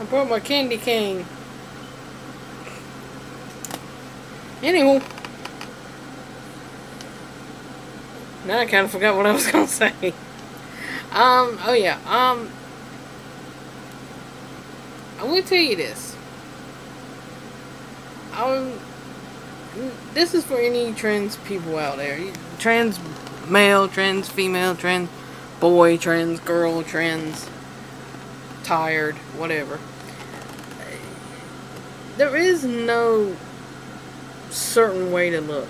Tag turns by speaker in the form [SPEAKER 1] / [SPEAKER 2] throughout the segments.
[SPEAKER 1] I brought my candy cane. Anywho. Now I kind of forgot what I was going to say. Um, oh yeah, um, I will tell you this. Um, this is for any trans people out there. Trans male, trans female, trans boy, trans girl, trans tired, whatever. There is no certain way to look.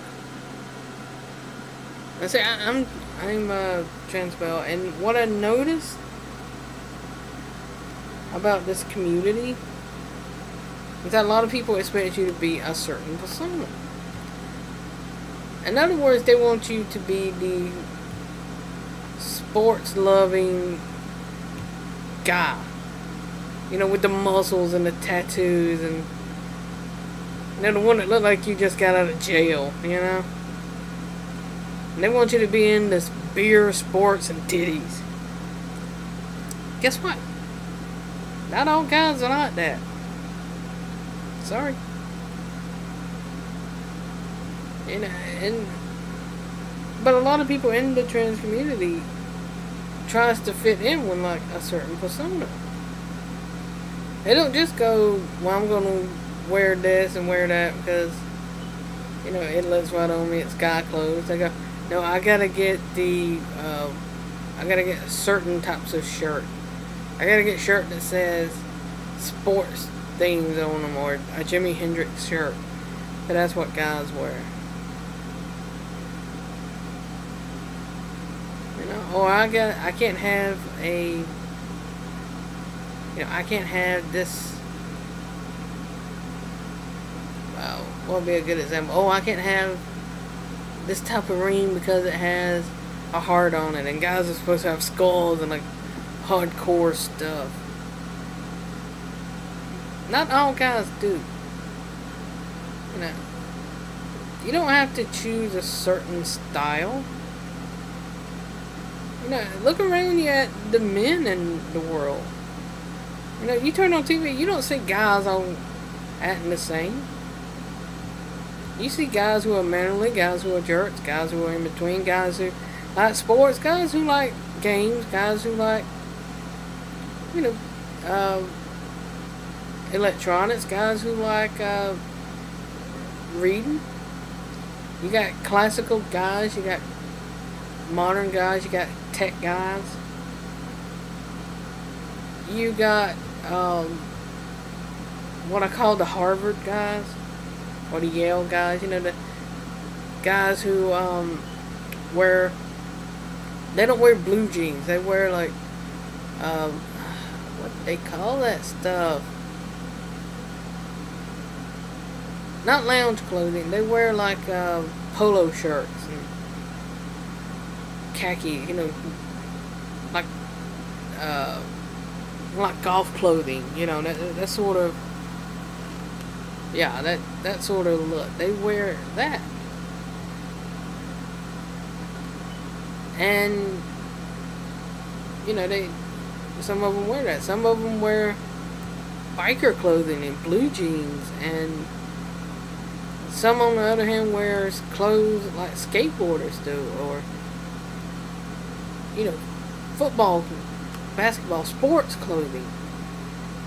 [SPEAKER 1] I say I, am I'm male, uh, and what I noticed about this community is that a lot of people expect you to be a certain persona. In other words, they want you to be the sports loving guy. You know, with the muscles and the tattoos and you know, the one that look like you just got out of jail, you know? And they want you to be in this beer, sports, and titties. Guess what? Not all guys are like that. Sorry. And, and but a lot of people in the trans community tries to fit in with like a certain persona. They don't just go, well, I'm gonna wear this and wear that because you know it looks right on me. It's guy clothes. I go, no, I gotta get the, uh, I gotta get certain types of shirt. I gotta get shirt that says sports things on them or a Jimi Hendrix shirt. But that's what guys wear. You know, or I got, I can't have a, you know, I can't have this what would be a good example? Oh, I can't have this type of ring because it has a heart on it, and guys are supposed to have skulls and like hardcore stuff. Not all guys do. You know, you don't have to choose a certain style. You know, look around you at the men in the world. You know, you turn on TV, you don't see guys on acting the same. You see guys who are manly, guys who are jerks, guys who are in between, guys who like sports, guys who like games, guys who like, you know, uh, electronics, guys who like uh, reading. You got classical guys, you got modern guys, you got tech guys. You got um, what I call the Harvard guys or the Yale guys, you know, the guys who um, wear, they don't wear blue jeans, they wear like, um, what they call that stuff? Not lounge clothing, they wear like uh, polo shirts and khaki, you know, like, uh, like golf clothing, you know, that, that sort of yeah, that, that sort of look. They wear that. And, you know, they, some of them wear that. Some of them wear biker clothing and blue jeans. And some, on the other hand, wears clothes like skateboarders do. Or, you know, football, basketball, sports clothing.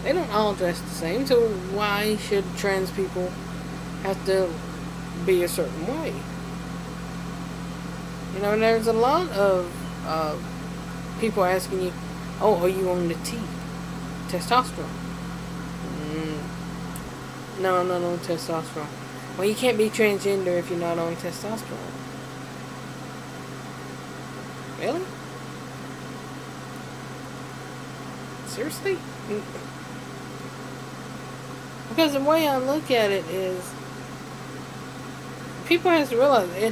[SPEAKER 1] They don't all dress the same, so why should trans people have to be a certain way? You know, there's a lot of uh, people asking you, oh, are you on the T? Testosterone. Mm, no, I'm not on testosterone. Well, you can't be transgender if you're not on testosterone. Really? Seriously? Because the way I look at it is, people have to realize it,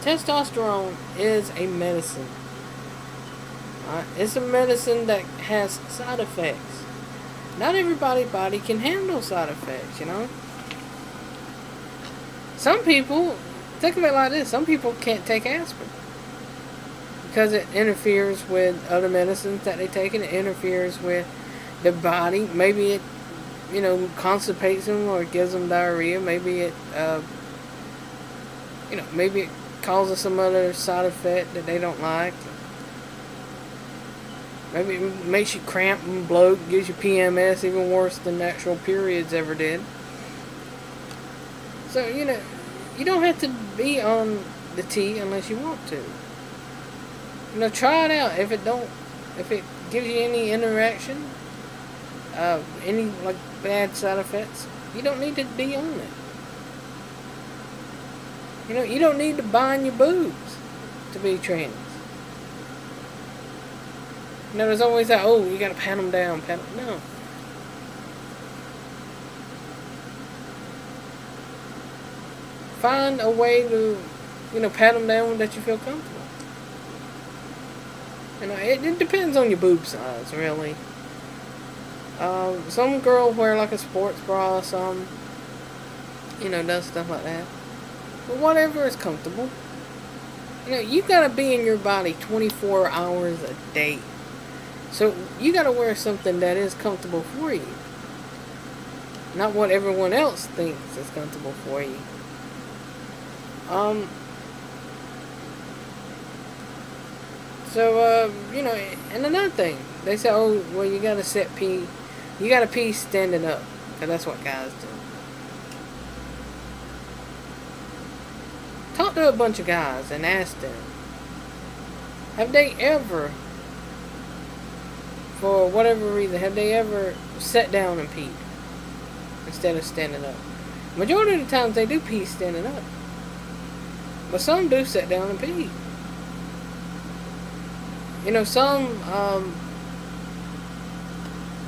[SPEAKER 1] testosterone is a medicine. Right? It's a medicine that has side effects. Not everybody's body can handle side effects, you know. Some people, think of it like this, some people can't take aspirin. Because it interferes with other medicines that they take and it interferes with the body. Maybe it, you know, constipates them or gives them diarrhea. Maybe it, uh, you know, maybe it causes some other side effect that they don't like. Maybe it makes you cramp and bloat, gives you PMS even worse than natural periods ever did. So, you know, you don't have to be on the T unless you want to. You know, try it out. If it don't, if it gives you any interaction, uh, any like bad side effects, you don't need to be on it. You know, you don't need to bind your boobs to be trans. You know, there's always that, oh, you gotta pat them down, pat them. No. Find a way to, you know, pat them down that you feel comfortable. Know, it, it depends on your boob size, really. Um, some girls wear like a sports bra, some, you know, does stuff like that. But whatever is comfortable. You know, you gotta be in your body 24 hours a day. So you gotta wear something that is comfortable for you. Not what everyone else thinks is comfortable for you. Um, so, uh, you know, and another thing, they say, oh, well, you gotta set pee, you gotta pee standing up, and that's what guys do. Talk to a bunch of guys and ask them, have they ever, for whatever reason, have they ever sat down and peed instead of standing up? Majority of the times they do pee standing up. But some do sit down and pee. You know, some, um,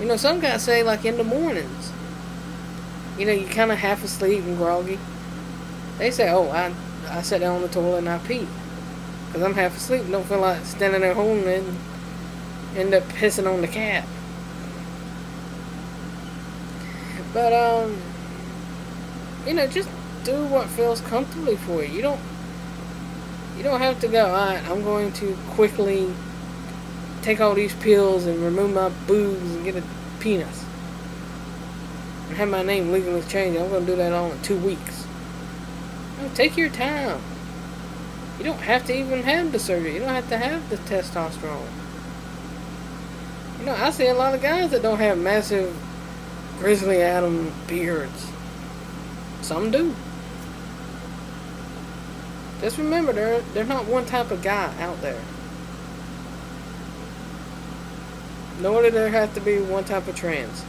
[SPEAKER 1] you know, some guys say like in the mornings. You know, you kind of half asleep and groggy. They say, oh, I I sat down on the toilet and I peed. Because I'm half asleep and don't feel like standing there holding and end up pissing on the cat." But, um, you know, just do what feels comfortably for you. You don't, you don't have to go, alright, I'm going to quickly take all these pills and remove my boobs and get a penis. And have my name legally changed. I'm going to do that all in two weeks. No, take your time. You don't have to even have the surgery. You don't have to have the testosterone. You know, I see a lot of guys that don't have massive grizzly Adam beards. Some do. Just remember, they're, they're not one type of guy out there. Nor do there have to be one type of trans.